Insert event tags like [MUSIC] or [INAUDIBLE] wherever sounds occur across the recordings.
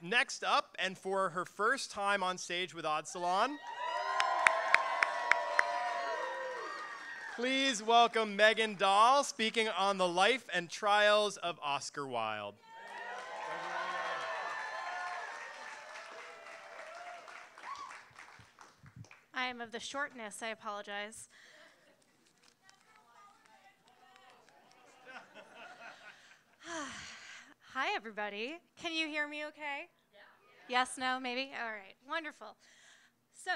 Next up, and for her first time on stage with Odd Salon, please welcome Meghan Dahl speaking on the life and trials of Oscar Wilde. I am of the shortness, I apologize. [LAUGHS] Hi, everybody. Can you hear me okay? Yeah. Yes, no, maybe? All right, wonderful. So,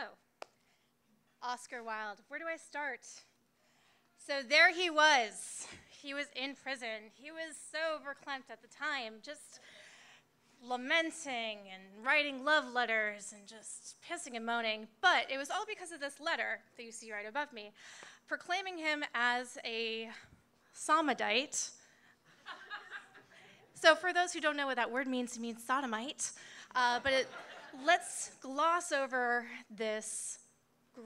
Oscar Wilde, where do I start? So, there he was. He was in prison. He was so verklempt at the time, just lamenting and writing love letters and just pissing and moaning. But it was all because of this letter that you see right above me, proclaiming him as a sodomite so for those who don't know what that word means, it means sodomite. Uh, but it, let's gloss over this gr-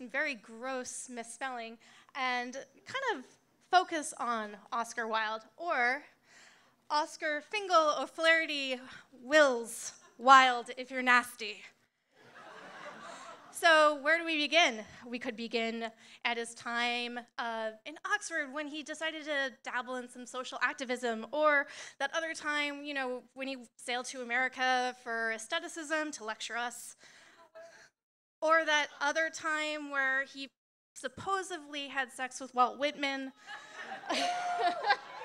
[LAUGHS] very gross misspelling and kind of focus on Oscar Wilde, or Oscar Fingal O'Flaherty Wills Wilde if you're nasty. So, where do we begin? We could begin at his time uh, in Oxford when he decided to dabble in some social activism, or that other time, you know, when he sailed to America for aestheticism to lecture us, or that other time where he supposedly had sex with Walt Whitman. [LAUGHS]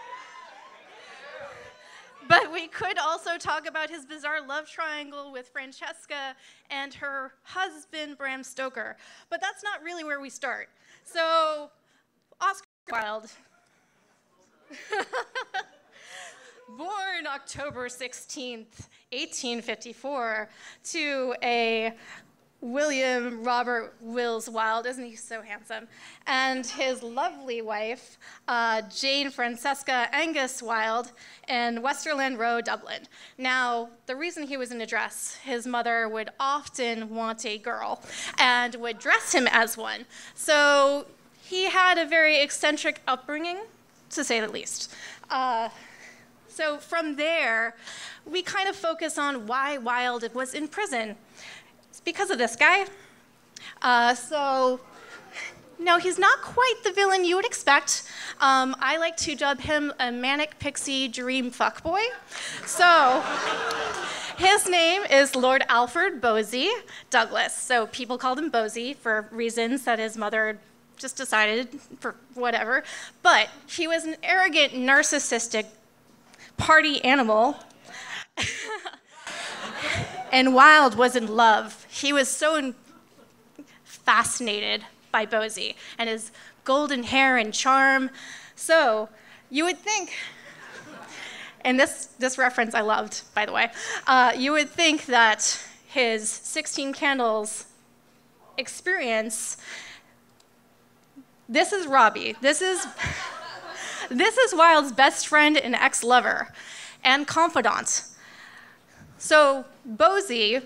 But we could also talk about his bizarre love triangle with Francesca and her husband, Bram Stoker. But that's not really where we start. So, Oscar Wilde. [LAUGHS] Born October 16th, 1854, to a William Robert Wills Wilde, isn't he so handsome? And his lovely wife, uh, Jane Francesca Angus Wilde, in Westerland Row, Dublin. Now, the reason he was in a dress, his mother would often want a girl and would dress him as one. So he had a very eccentric upbringing, to say the least. Uh, so from there, we kind of focus on why Wilde was in prison. Because of this guy. Uh, so, no, he's not quite the villain you would expect. Um, I like to dub him a manic pixie dream fuckboy. So, his name is Lord Alfred Bosie Douglas. So, people called him Bosie for reasons that his mother just decided for whatever. But he was an arrogant, narcissistic party animal. [LAUGHS] and Wilde was in love. He was so fascinated by Bosie and his golden hair and charm. So you would think, and this, this reference I loved, by the way, uh, you would think that his 16 Candles experience, this is Robbie. This is, [LAUGHS] this is Wilde's best friend and ex lover and confidant. So Bosie,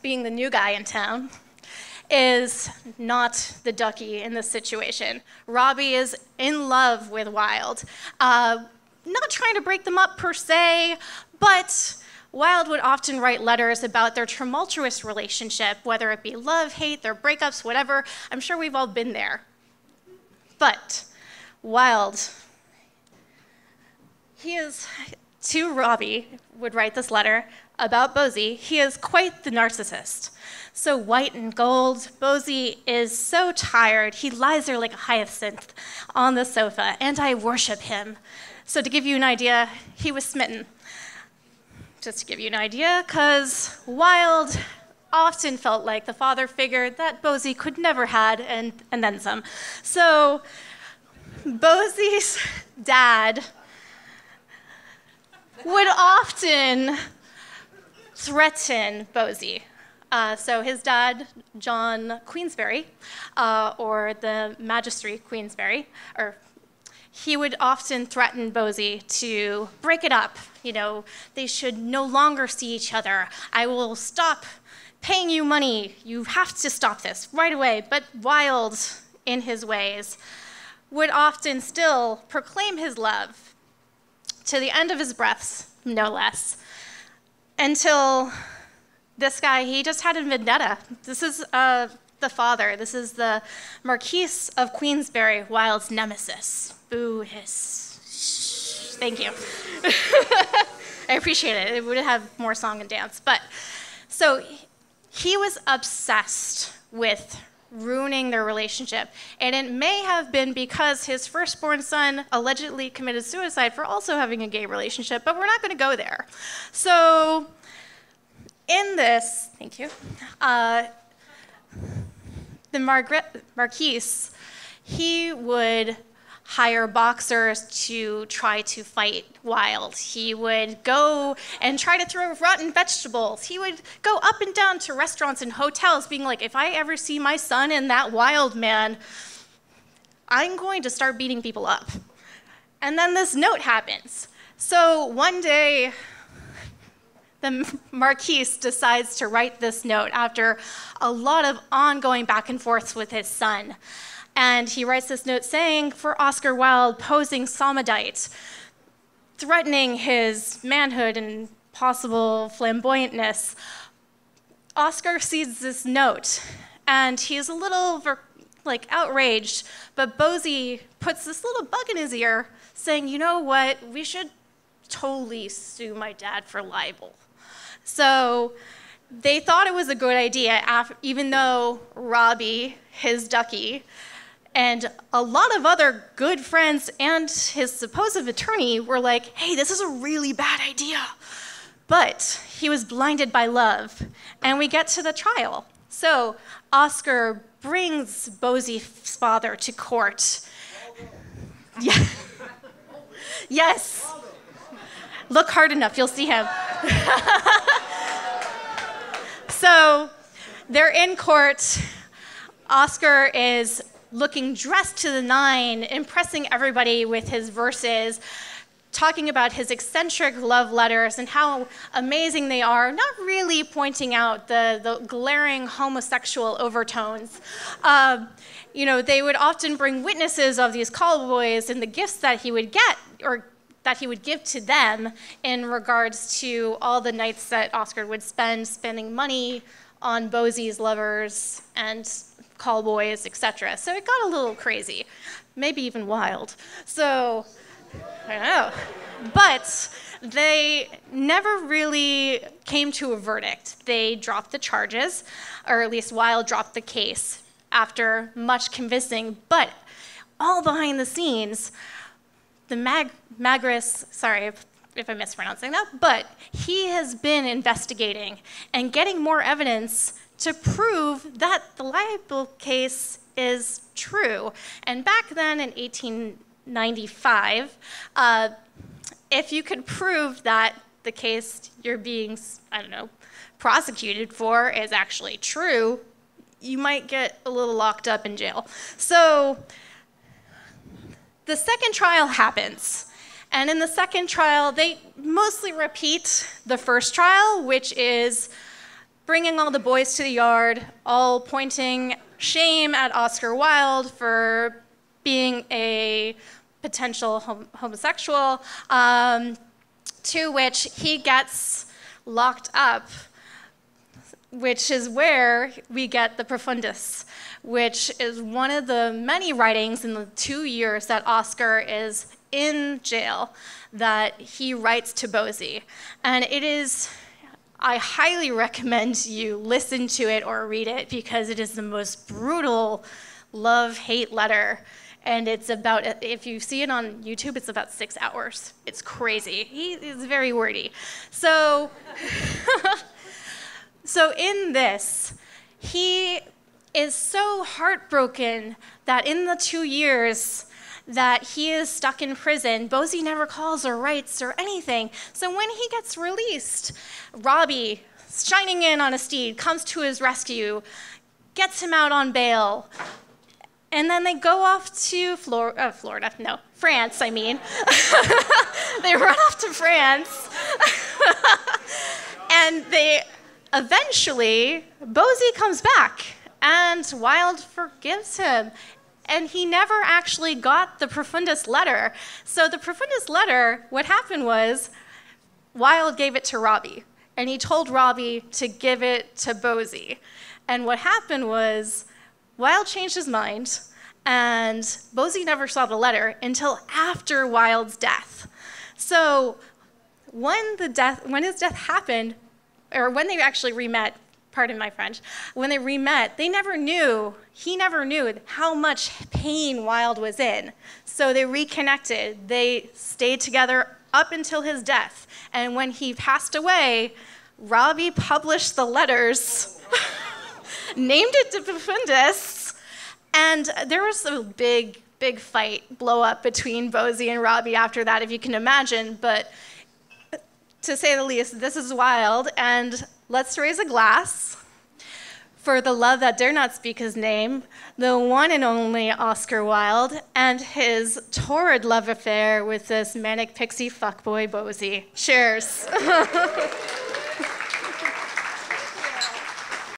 being the new guy in town, is not the ducky in this situation. Robbie is in love with Wilde. Uh, not trying to break them up per se, but Wilde would often write letters about their tumultuous relationship, whether it be love, hate, their breakups, whatever. I'm sure we've all been there. But Wilde, he is to Robbie, would write this letter about Bosie, he is quite the narcissist. So white and gold, Bosie is so tired, he lies there like a hyacinth on the sofa, and I worship him. So, to give you an idea, he was smitten. Just to give you an idea, because Wilde often felt like the father figure that Bosie could never had, and, and then some. So, Bosie's dad would often threaten Bosie. Uh, so his dad, John Queensberry, uh, or the Magistrate Queensberry, or he would often threaten Bosie to break it up. You know, they should no longer see each other. I will stop paying you money. You have to stop this right away. But Wilde, in his ways, would often still proclaim his love to the end of his breaths, no less. until this guy, he just had a vendetta. This is uh, the father. This is the Marquis of Queensberry, Wilde's nemesis. Boo hiss. Thank you. [LAUGHS] I appreciate it. It would have more song and dance. But so he was obsessed with ruining their relationship. And it may have been because his firstborn son allegedly committed suicide for also having a gay relationship, but we're not going to go there. So, in this, thank you, uh, the Margaret, Marquise, he would hire boxers to try to fight Wilde. He would go and try to throw rotten vegetables. He would go up and down to restaurants and hotels, being like, if I ever see my son in that wild man, I'm going to start beating people up. And then this note happens. So one day, the [LAUGHS] Marquise decides to write this note after a lot of ongoing back and forths with his son. And he writes this note saying, for Oscar Wilde, posing Somodite, threatening his manhood and possible flamboyantness. Oscar sees this note, and he's a little like outraged, but Bosie puts this little bug in his ear, saying, "You know what? We should totally sue my dad for libel." So they thought it was a good idea, even though Robbie, his ducky, and a lot of other good friends and his supposed attorney were like, hey, this is a really bad idea. But he was blinded by love. And we get to the trial. So Oscar brings Bosie's father to court. [LAUGHS] Yeah. yes. Look hard enough, you'll see him. [LAUGHS] so they're in court. Oscar is looking dressed to the nine, impressing everybody with his verses, talking about his eccentric love letters and how amazing they are, not really pointing out the, the glaring homosexual overtones. Uh, you know, they would often bring witnesses of these call boys and the gifts that he would get or that he would give to them in regards to all the nights that Oscar would spend spending money on Bosie's lovers and call boys, etc. So it got a little crazy, maybe even wild. So I don't know. But they never really came to a verdict. They dropped the charges, or at least Wilde dropped the case after much convincing. But all behind the scenes, the Mag- Magris, sorry if, if I'm mispronouncing that, but he has been investigating and getting more evidence to prove that the libel case is true. And back then in 1895, uh, if you could prove that the case you're being, I don't know, prosecuted for is actually true, you might get a little locked up in jail. So the second trial happens. And in the second trial, they mostly repeat the first trial, which is bringing all the boys to the yard, all pointing shame at Oscar Wilde for being a potential hom homosexual, um, to which he gets locked up, which is where we get the Profundis, which is one of the many writings in the two years that Oscar is in jail that he writes to Bosie. And it is I highly recommend you listen to it or read it because it is the most brutal love hate letter. And it's about, if you see it on YouTube, it's about six hours. It's crazy. He is very wordy. So, [LAUGHS] so in this, he is so heartbroken that in the two years that he is stuck in prison. Bosie never calls or writes or anything. So when he gets released, Robbie, shining in on a steed, comes to his rescue, gets him out on bail. And then they go off to Flor- uh, Florida, no, France, I mean. [LAUGHS] they run off to France. [LAUGHS] and they eventually, Bosie comes back and Wilde forgives him and he never actually got the Profundis letter. So the Profundis letter, what happened was Wilde gave it to Robbie. and he told Robbie to give it to Bosie. And what happened was, Wilde changed his mind, and Bosie never saw the letter until after Wilde's death. So when the death, when his death happened, or when they actually remet, pardon my French, when they remet, they never knew, he never knew how much pain Wilde was in. So they reconnected. They stayed together up until his death. And when he passed away, Robbie published the letters, [LAUGHS] named it De Profundis, and there was a big, big fight, blow up between Bosie and Robbie after that, if you can imagine. But to say the least, this is wild. And let's raise a glass for the love that dare not speak his name, the one and only Oscar Wilde, and his torrid love affair with this manic pixie fuckboy Bosie. Cheers. [LAUGHS]